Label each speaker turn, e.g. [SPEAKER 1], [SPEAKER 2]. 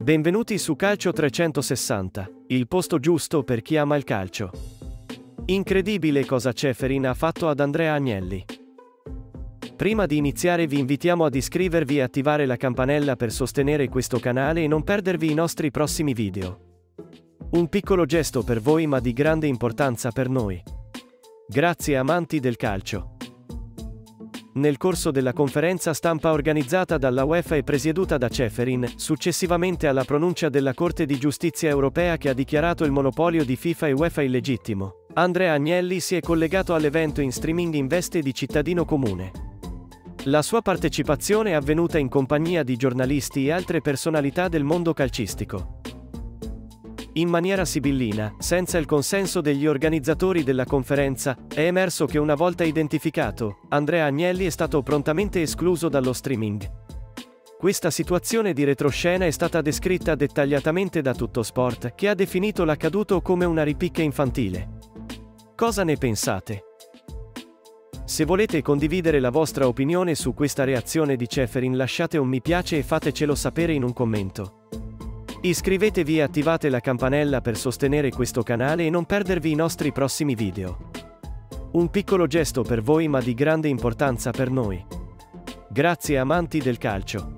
[SPEAKER 1] Benvenuti su Calcio 360, il posto giusto per chi ama il calcio. Incredibile cosa Ceferin ha fatto ad Andrea Agnelli. Prima di iniziare vi invitiamo ad iscrivervi e attivare la campanella per sostenere questo canale e non perdervi i nostri prossimi video. Un piccolo gesto per voi ma di grande importanza per noi. Grazie amanti del calcio nel corso della conferenza stampa organizzata dalla UEFA e presieduta da Ceferin, successivamente alla pronuncia della Corte di Giustizia europea che ha dichiarato il monopolio di FIFA e UEFA illegittimo, Andrea Agnelli si è collegato all'evento in streaming in veste di cittadino comune. La sua partecipazione è avvenuta in compagnia di giornalisti e altre personalità del mondo calcistico. In maniera sibillina, senza il consenso degli organizzatori della conferenza, è emerso che una volta identificato, Andrea Agnelli è stato prontamente escluso dallo streaming. Questa situazione di retroscena è stata descritta dettagliatamente da Tutto Sport, che ha definito l'accaduto come una ripicca infantile. Cosa ne pensate? Se volete condividere la vostra opinione su questa reazione di Ceferin lasciate un mi piace e fatecelo sapere in un commento. Iscrivetevi e attivate la campanella per sostenere questo canale e non perdervi i nostri prossimi video. Un piccolo gesto per voi ma di grande importanza per noi. Grazie amanti del calcio.